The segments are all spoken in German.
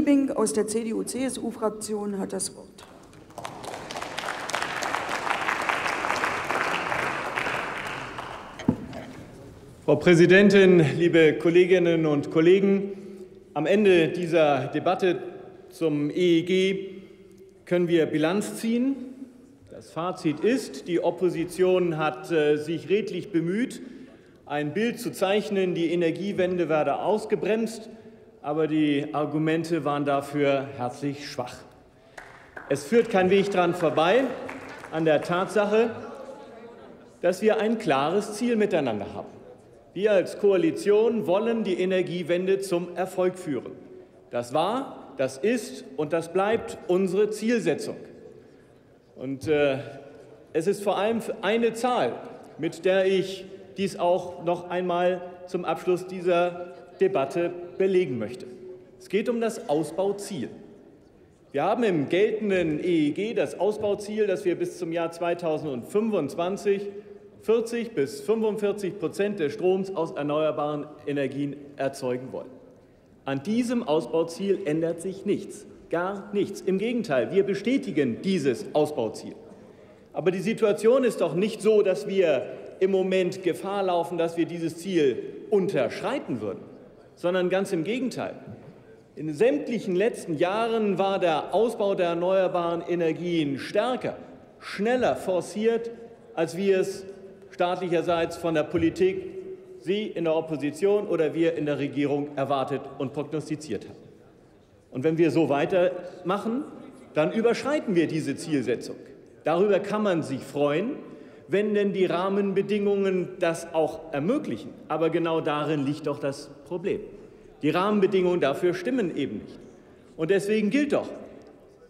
Liebing aus der CDU-CSU-Fraktion hat das Wort. Frau Präsidentin, liebe Kolleginnen und Kollegen! Am Ende dieser Debatte zum EEG können wir Bilanz ziehen. Das Fazit ist, die Opposition hat äh, sich redlich bemüht, ein Bild zu zeichnen, die Energiewende werde ausgebremst, aber die Argumente waren dafür herzlich schwach. Es führt kein Weg daran vorbei an der Tatsache, dass wir ein klares Ziel miteinander haben. Wir als Koalition wollen die Energiewende zum Erfolg führen. Das war, das ist und das bleibt unsere Zielsetzung. Und äh, es ist vor allem eine Zahl, mit der ich dies auch noch einmal zum Abschluss dieser Debatte belegen möchte. Es geht um das Ausbauziel. Wir haben im geltenden EEG das Ausbauziel, dass wir bis zum Jahr 2025 40 bis 45 Prozent des Stroms aus erneuerbaren Energien erzeugen wollen. An diesem Ausbauziel ändert sich nichts, gar nichts. Im Gegenteil, wir bestätigen dieses Ausbauziel. Aber die Situation ist doch nicht so, dass wir im Moment Gefahr laufen, dass wir dieses Ziel unterschreiten würden, sondern ganz im Gegenteil. In sämtlichen letzten Jahren war der Ausbau der erneuerbaren Energien stärker, schneller forciert, als wir es staatlicherseits von der Politik, Sie in der Opposition oder wir in der Regierung erwartet und prognostiziert haben. Und wenn wir so weitermachen, dann überschreiten wir diese Zielsetzung. Darüber kann man sich freuen, wenn denn die Rahmenbedingungen das auch ermöglichen. Aber genau darin liegt doch das Problem. Die Rahmenbedingungen dafür stimmen eben nicht. Und deswegen gilt doch,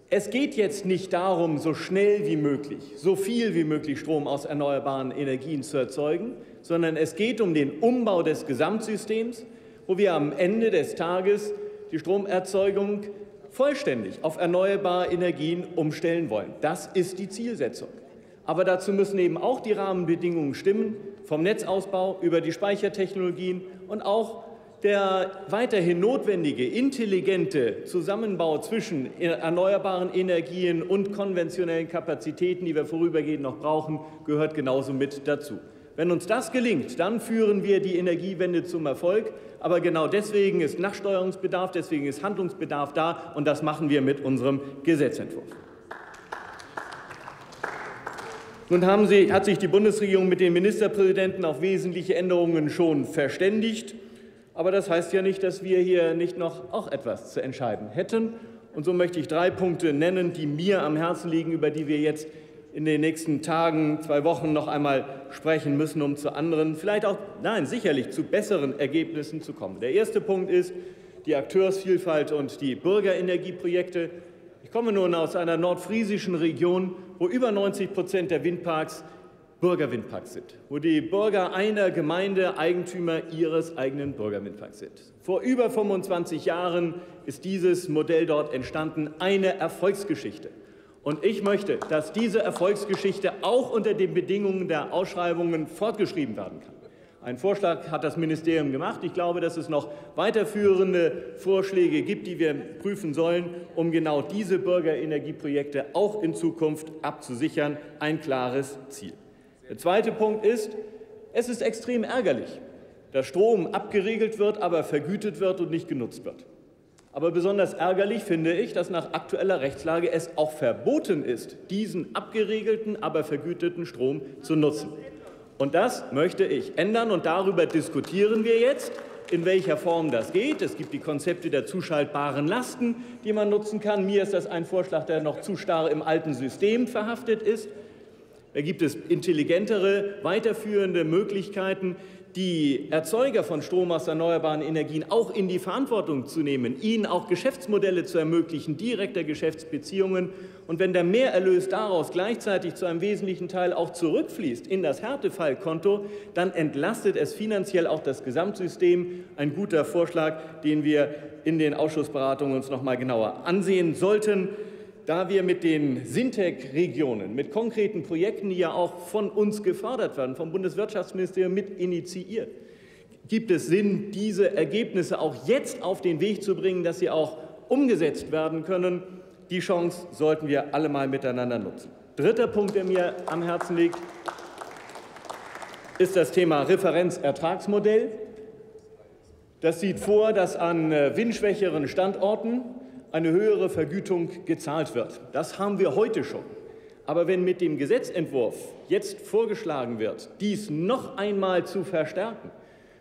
es geht jetzt nicht darum, so schnell wie möglich, so viel wie möglich Strom aus erneuerbaren Energien zu erzeugen, sondern es geht um den Umbau des Gesamtsystems, wo wir am Ende des Tages die Stromerzeugung vollständig auf erneuerbare Energien umstellen wollen. Das ist die Zielsetzung. Aber dazu müssen eben auch die Rahmenbedingungen stimmen, vom Netzausbau über die Speichertechnologien und auch der weiterhin notwendige, intelligente Zusammenbau zwischen erneuerbaren Energien und konventionellen Kapazitäten, die wir vorübergehend noch brauchen, gehört genauso mit dazu. Wenn uns das gelingt, dann führen wir die Energiewende zum Erfolg. Aber genau deswegen ist Nachsteuerungsbedarf, deswegen ist Handlungsbedarf da, und das machen wir mit unserem Gesetzentwurf. Nun Sie, hat sich die Bundesregierung mit den Ministerpräsidenten auf wesentliche Änderungen schon verständigt. Aber das heißt ja nicht, dass wir hier nicht noch auch etwas zu entscheiden hätten. Und so möchte ich drei Punkte nennen, die mir am Herzen liegen, über die wir jetzt in den nächsten Tagen, zwei Wochen noch einmal sprechen müssen, um zu anderen, vielleicht auch, nein, sicherlich zu besseren Ergebnissen zu kommen. Der erste Punkt ist die Akteursvielfalt und die Bürgerenergieprojekte. Ich komme nun aus einer nordfriesischen Region, wo über 90 Prozent der Windparks Bürgerwindparks sind, wo die Bürger einer Gemeinde Eigentümer ihres eigenen Bürgerwindparks sind. Vor über 25 Jahren ist dieses Modell dort entstanden, eine Erfolgsgeschichte. Und ich möchte, dass diese Erfolgsgeschichte auch unter den Bedingungen der Ausschreibungen fortgeschrieben werden kann. Ein Vorschlag hat das Ministerium gemacht. Ich glaube, dass es noch weiterführende Vorschläge gibt, die wir prüfen sollen, um genau diese Bürgerenergieprojekte auch in Zukunft abzusichern. Ein klares Ziel. Der zweite Punkt ist, es ist extrem ärgerlich, dass Strom abgeregelt wird, aber vergütet wird und nicht genutzt wird. Aber besonders ärgerlich finde ich, dass nach aktueller Rechtslage es auch verboten ist, diesen abgeregelten, aber vergüteten Strom zu nutzen. Und das möchte ich ändern und darüber diskutieren wir jetzt, in welcher Form das geht. Es gibt die Konzepte der zuschaltbaren Lasten, die man nutzen kann. Mir ist das ein Vorschlag, der noch zu starr im alten System verhaftet ist. Da gibt es intelligentere, weiterführende Möglichkeiten, die Erzeuger von Strom aus erneuerbaren Energien auch in die Verantwortung zu nehmen, ihnen auch Geschäftsmodelle zu ermöglichen, direkter Geschäftsbeziehungen. Und wenn der Mehrerlös daraus gleichzeitig zu einem wesentlichen Teil auch zurückfließt in das Härtefallkonto, dann entlastet es finanziell auch das Gesamtsystem. Ein guter Vorschlag, den wir in den Ausschussberatungen uns noch mal genauer ansehen sollten da wir mit den Sintec-Regionen, mit konkreten Projekten, die ja auch von uns gefördert werden, vom Bundeswirtschaftsministerium mit initiiert, gibt es Sinn, diese Ergebnisse auch jetzt auf den Weg zu bringen, dass sie auch umgesetzt werden können. Die Chance sollten wir alle mal miteinander nutzen. Dritter Punkt, der mir am Herzen liegt, ist das Thema Referenzertragsmodell. Das sieht vor, dass an äh, windschwächeren Standorten eine höhere Vergütung gezahlt wird. Das haben wir heute schon. Aber wenn mit dem Gesetzentwurf jetzt vorgeschlagen wird, dies noch einmal zu verstärken,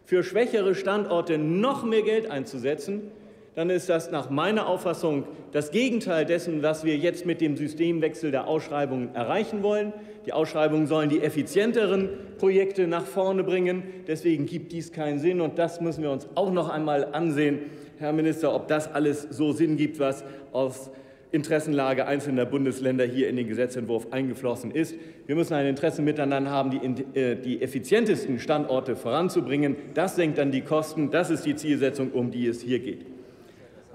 für schwächere Standorte noch mehr Geld einzusetzen, dann ist das nach meiner Auffassung das Gegenteil dessen, was wir jetzt mit dem Systemwechsel der Ausschreibungen erreichen wollen. Die Ausschreibungen sollen die effizienteren Projekte nach vorne bringen. Deswegen gibt dies keinen Sinn. Und das müssen wir uns auch noch einmal ansehen, Herr Minister, ob das alles so Sinn gibt, was aus Interessenlage einzelner Bundesländer hier in den Gesetzentwurf eingeflossen ist. Wir müssen ein Interesse miteinander haben, die, äh, die effizientesten Standorte voranzubringen. Das senkt dann die Kosten. Das ist die Zielsetzung, um die es hier geht.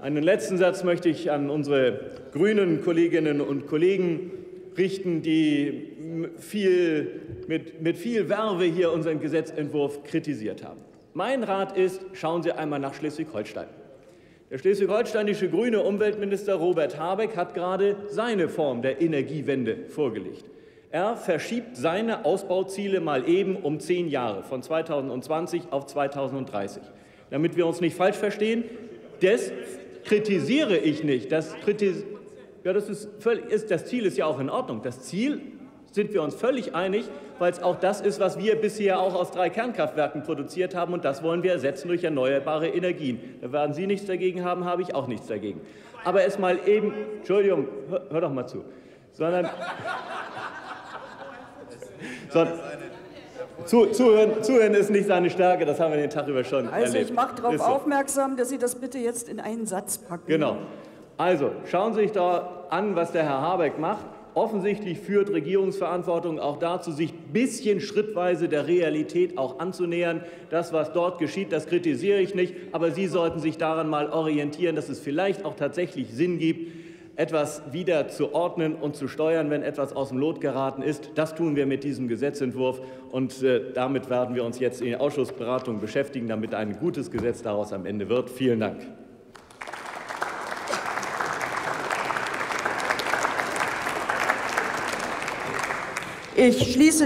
Einen letzten Satz möchte ich an unsere grünen Kolleginnen und Kollegen richten, die viel, mit, mit viel Werbe hier unseren Gesetzentwurf kritisiert haben. Mein Rat ist, schauen Sie einmal nach Schleswig-Holstein. Der schleswig-holsteinische grüne Umweltminister Robert Habeck hat gerade seine Form der Energiewende vorgelegt. Er verschiebt seine Ausbauziele mal eben um zehn Jahre, von 2020 auf 2030. Damit wir uns nicht falsch verstehen, das kritisiere ich nicht. Das, kritis ja, das, ist völlig, ist, das Ziel ist ja auch in Ordnung. Das Ziel sind wir uns völlig einig, weil es auch das ist, was wir bisher auch aus drei Kernkraftwerken produziert haben. Und das wollen wir ersetzen durch erneuerbare Energien. Da werden Sie nichts dagegen haben, habe ich auch nichts dagegen. Aber es mal eben, Entschuldigung, hör, hör doch mal zu, sondern, sondern zu, zuhören, zuhören, ist nicht seine Stärke, das haben wir den Tag über schon also erlebt. Also ich mache darauf so. aufmerksam, dass Sie das bitte jetzt in einen Satz packen. Genau. Also schauen Sie sich da an, was der Herr Habeck macht. Offensichtlich führt Regierungsverantwortung auch dazu, sich ein bisschen schrittweise der Realität auch anzunähern. Das, was dort geschieht, das kritisiere ich nicht, aber Sie sollten sich daran mal orientieren, dass es vielleicht auch tatsächlich Sinn gibt, etwas wieder zu ordnen und zu steuern, wenn etwas aus dem Lot geraten ist. Das tun wir mit diesem Gesetzentwurf und äh, damit werden wir uns jetzt in den Ausschussberatungen beschäftigen, damit ein gutes Gesetz daraus am Ende wird. Vielen Dank. Ich schließe